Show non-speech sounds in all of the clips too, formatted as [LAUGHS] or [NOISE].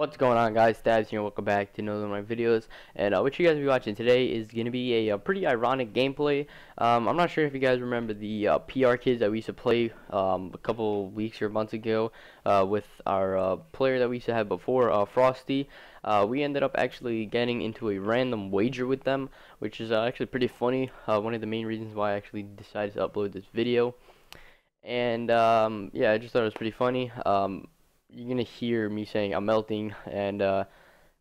What's going on guys, Stabz here, welcome back to another one of my videos, and uh, what you guys will be watching today is going to be a, a, pretty ironic gameplay. Um, I'm not sure if you guys remember the uh, PR kids that we used to play um, a couple weeks or months ago uh, with our uh, player that we used to have before, uh, Frosty. Uh, we ended up actually getting into a random wager with them, which is actually pretty funny, one of the main reasons why I actually decided to upload this video. And um, yeah, I just thought it was pretty funny. You're gonna hear me saying I'm melting, and uh,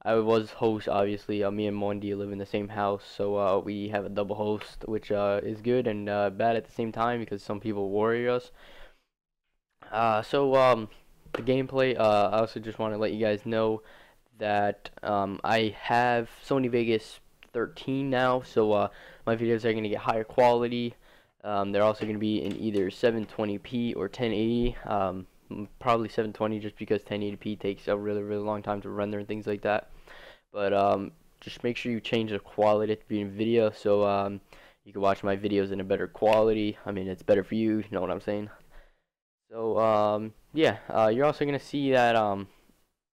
I was host obviously. Uh, me and Mondi live in the same house, so uh, we have a double host, which uh, is good and uh, bad at the same time because some people worry us. So um, the gameplay. I also just want to let you guys know that um, I have Sony Vegas 13 now, so my videos are gonna get higher quality. Um, they're also gonna be in either 720p or 1080. Um, probably 720 just because 1080p takes a really really long time to render and things like that. But um, just make sure you change the quality be in video so um, you can watch my videos in a better quality. I mean it's better for you you know what I'm saying? So um, yeah uh, you're also gonna see that um,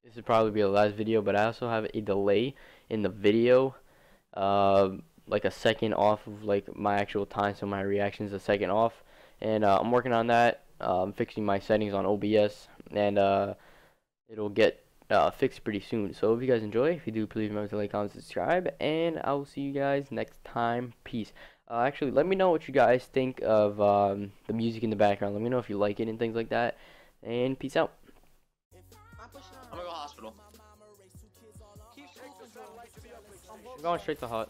this would probably be the last video but I also have a delay in the video uh, like a second off of like my actual time so my reaction is a second off. And uh, I'm working on that um, fixing my settings on OBS, and uh, it'll get uh, fixed pretty soon. So if you guys enjoy, if you do, please remember to like, comment, subscribe, and I will see you guys next time. Peace. Uh, actually, let me know what you guys think of um, the music in the background. Let me know if you like it and things like that. And peace out. I'm gonna go hospital. I'm going straight to hot.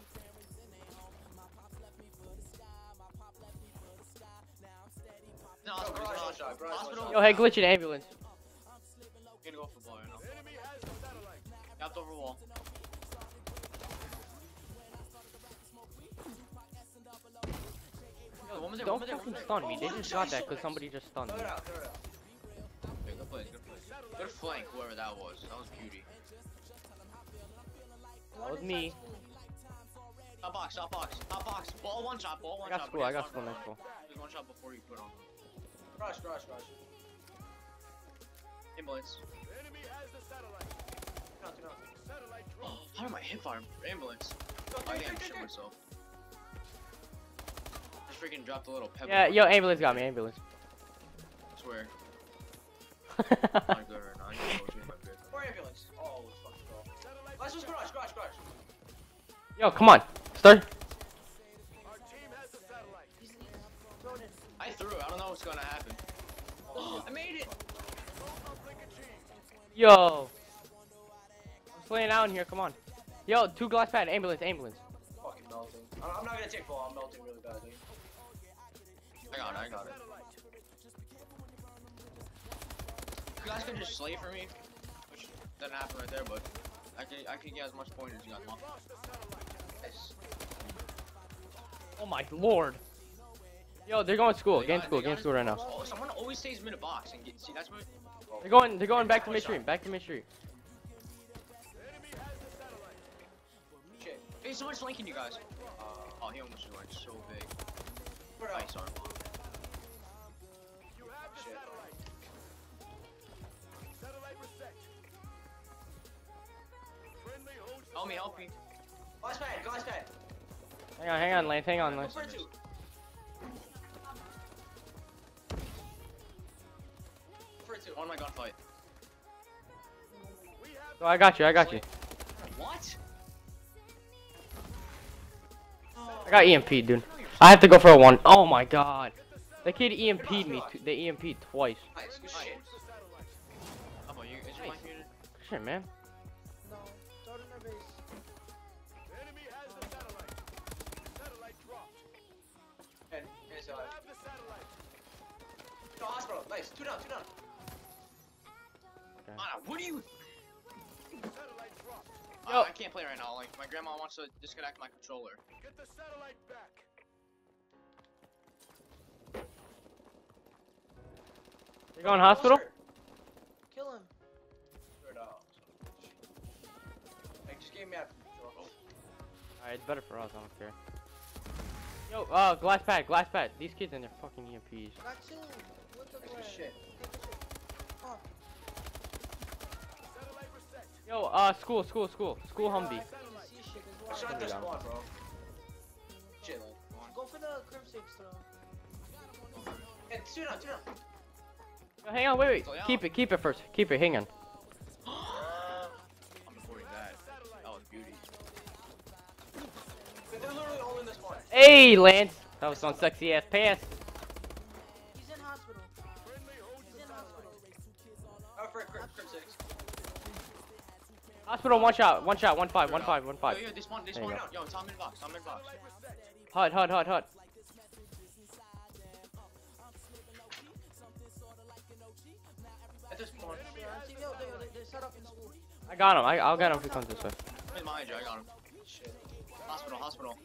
No, hospital, hospital. hospital. Yo, hey, glitch an ambulance. I'm gonna go for ball right now. Got over wall. Yo, one there, Don't one there, fucking one stun me. They just got that because somebody just stunned me. Okay, good play, good play. Good flank, whoever that was. That was beauty. That was me. Top box, top box, top box. Ball one shot, ball one I got shot. school, I got school, There's nice school. one shot before you put on. Rush, rush, rush. Ambulance. No, oh, do not. How did my hip fire? Ambulance. I damn shit myself. Just freaking dropped a little pebble. Yeah, yo, ambulance got me, ambulance. I swear. [LAUGHS] Not good or not. You know, good. Or ambulance. Oh, let's fucking go. Let's just garage, garage, garage. yo, come on. Start. Yo. I'm slaying out in here, come on. Yo, two glass pad, ambulance, ambulance. Fucking melting. I'm I'm not gonna take ball, I'm melting really badly. I got it. I got it. You guys can just slay for me, which doesn't happen right there, but I can I can get as much point as you guys want. Nice. Oh my lord. Yo, they're going to school. They Get in got- school. they Get in got school right now. Oh, someone always stays mid box and get see that's what. They're going. They're going back to midstream. Back to midstream. Shit. Hey, someone's flanking you guys. Uh, Oh, he almost went so big. where else? Nice arm. Shit. Help me, help me. Glass pad, glass pad. Hang on, hang on, Lance. Hang on, Lance. For two. For two. On oh my gunfight. So I got you. I got you. What? I got EMP, dude. I have to go for a one. Oh my god. The kid EMP'd me. T they EMP'd twice. Nice, good shit. You? Is your mic muted? Shit, man. No, throw it in their base. And, and so, no, hospital. Nice. Two down, two down. Anna, what do you? Yo. Uh, I can't play right now. Like my grandma wants to disconnect my controller. Get the satellite back. You going hospital? Kill him. Good, They just gave me out. Alright, it's better for us. I don't care. Yo, uh, glass pad, glass pad. These kids and their fucking EMPs. Got two. Look at Nice the good shit. Take the shit. Oh, Yo, uh, school, school, school, school Humvee. You see shit, I'm there's shot one. squad, bro. Shit, like, come on. Go for the crimp six though. Hey, two down, two down. Yo, hang on, wait, wait. Keep it, keep it first. Keep it, hang on. [GASPS] I'm recording that. That was beauty. They're literally all in this one. Hey, Lance. That was some sexy ass pass. He's in hospital. He's in hospital. Oh, for crim, crim six. Hospital, one shot, one shot, one five, one five, one five. Yo, yo, they spawn, they There go. down. Yo, Tom in box, box. At this point, Yeah, I got him. I, I'll get him if he comes this way. he's behind you, I got him. Shit. Hospital, hospital.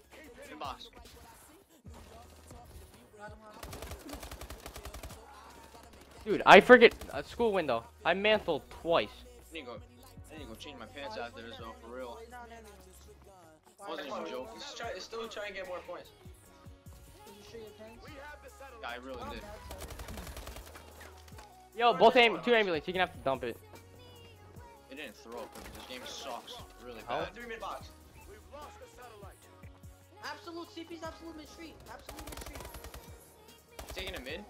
In box. Got him hospital. Dude, I forget a school window. I mantled twice. I need to go, I need to go change my pants after this though, for real. Lay down anyway. I wasn't even joking. Just try, still try and get more points. Did you show your pants? Yeah, I really did. Yo, both aim, two ambulance. You're gonna have to dump it. It didn't throw because this game sucks really Oh. bad. Three mid box. We've lost the satellite. Absolute CP's absolute mid street. Absolute mid street. Taking a mid.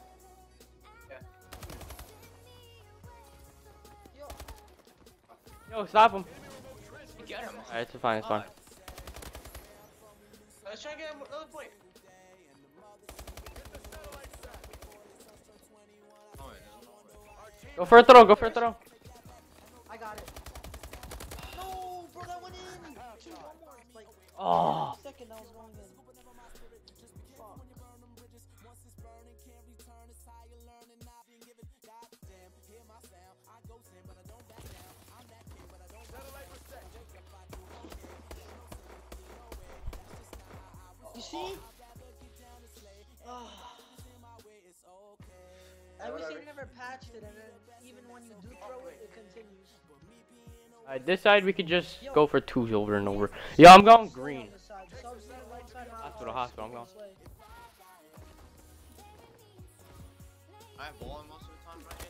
Yo, stop him. Get him. Alright, it's fine, it's fine. Uh, let's try and get another point. Oh, yeah, there's no way. Go for a throw, go for a throw. I got it. No, bro, that went in. Two, one more. Like, Oh. second that was going You see? Ah. I wish they never patched it, and then even when you do throw it, it continues. Alright, this side we could just go for twos over and over. Yo, I'm going green. Side. Right side, Hospital, hospital, I'm going. I have ball most of the time right here.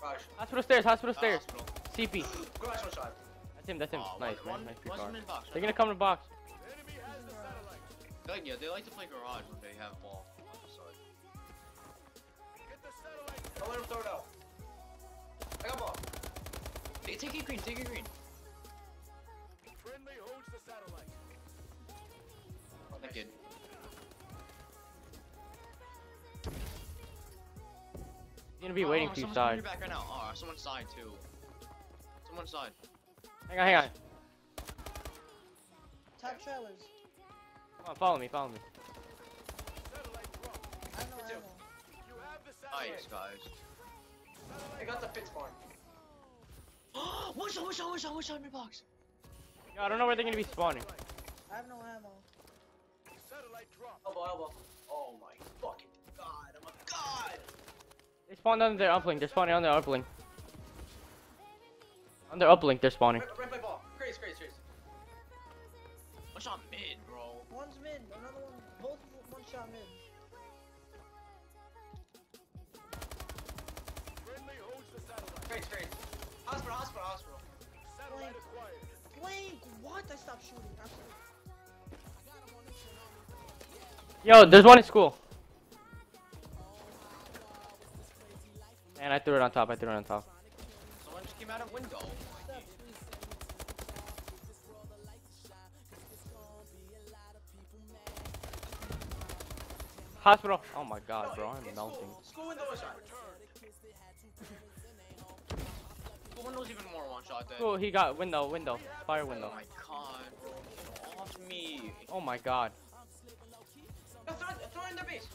Garage. Hospital stairs, hospital Uh, stairs. hospital. CP. Garage one shot. That's him, that's him. Aw, nice, one, man. Nice free one, car. one's in box. They're gonna come to box. They yeah, they like to play garage when they have ball on the side. Don't let him throw it out. I got ball. Take, take it green, take it green. That kid. He's gonna be Oh, waiting oh, for you side. your back right now. Oh, someone's side too. Someone's side. Hang on, hang on. Tap trailers. Come on, follow me, follow me. I know, I know. Nice, guys. I got the pit spawn. [GASPS] one shot, one shot, one shot, one shot in my box. Yo, I don't know where they're gonna be spawning. I have no ammo. Elbow, elbow. Oh my fucking god, oh I'm a god! They spawned under their uplink. They're spawning on their uplink. On their uplink, they're spawning. Right, right both one shot mid. Grace, Grace. Hospital, hospital, hospital. Blank. Blank! What? I stopped shooting. Yo, there's one in school. And I threw it on top. I threw it on top. Someone just came out of window. Hospital. Oh my god, bro. I'm melting. School, window's even more one shot. Cool, he got window, window. Fire window. Oh my god, bro. Off me. Oh my god. Throw, in their base.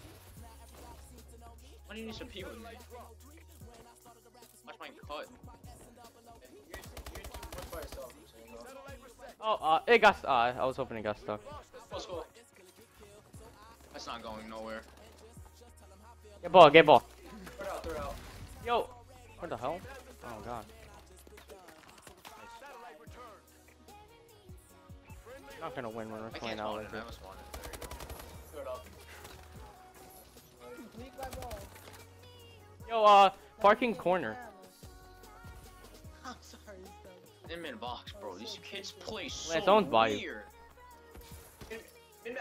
Why do you need to pee with me? Watch my cut. Oh, uh, it got. Uh, I was hoping it got stuck. Let's go. That's not going nowhere. Get ball, get ball. Throw out, throw out. Yo, what the hell? Oh god. Not gonna win when we're I playing can't out spawn like this. I was spawn it. There you go. Throw it up. Weak by ball. Yo, uh, parking corner. I'm sorry, Steph. in mid box, bro. These kids play so Lance, someone's by you. weird. Mid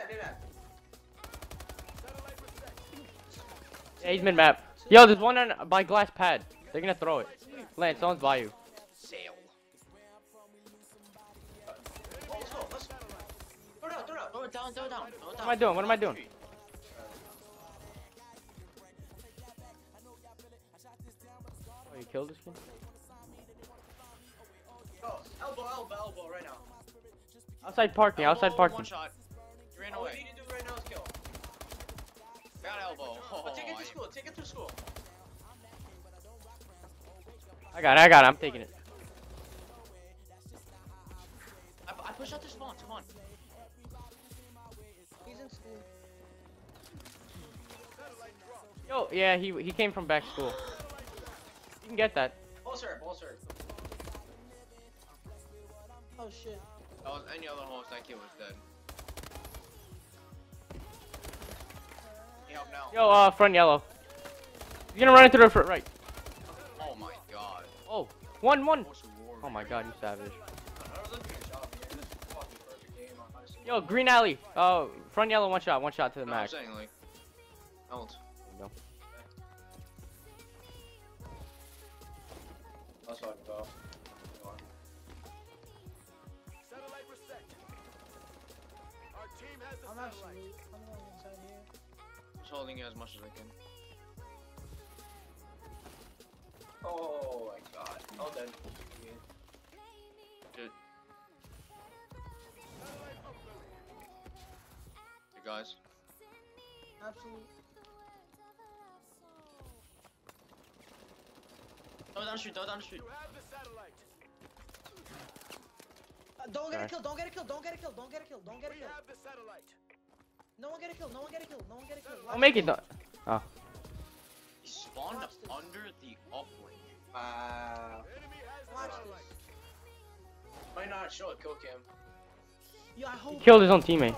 map, mid map. Yeah, he's mid map. Yo, there's one on by glass pad. They're gonna throw it. Lance, someone's by you. Sail. Let's go. Let's. Throw it out, throw it out. Throw it down, throw it down. Throw it down. am I doing? What am I doing? Oh, you killed this kid? Oh, elbow, elbow, elbow, right now. Outside parking, outside parking. One shot. He ran away. need to do right now is kill. Got elbow. Oh, But take it I- to school, take it to school. I got it, I got it, I'm taking it. I, I pushed out the spawn. Come on. He's in school. Yo, yeah, he he came from back school. You can get that. Ball sir, ball sir. Oh shit. Oh, that was any other host. That kid was dead. Yo, uh, front yellow. He's gonna run into the front right. Oh my god. Oh, one, one. Oh my god, you savage. I was looking at job, man. This is a fucking perfect game, honestly. Yo, green alley. Oh, front yellow, one shot, one shot to the No, I'm max. saying like. Just it as much as I can. Oh my god. Oh, then. Good. Hey guys. Absolute. Throw down the street. Throw down the street. Uh, don't get a kill. Don't get a kill. Don't get a kill. Don't get a kill. Don't get a kill. No one get a kill. No one get a kill. No one get a kill. I'll make it though. Ah. He spawned Watch this. under the uplink. Wow. Watch this. Might not show a kill cam. Yo, I hope. He killed his own teammate.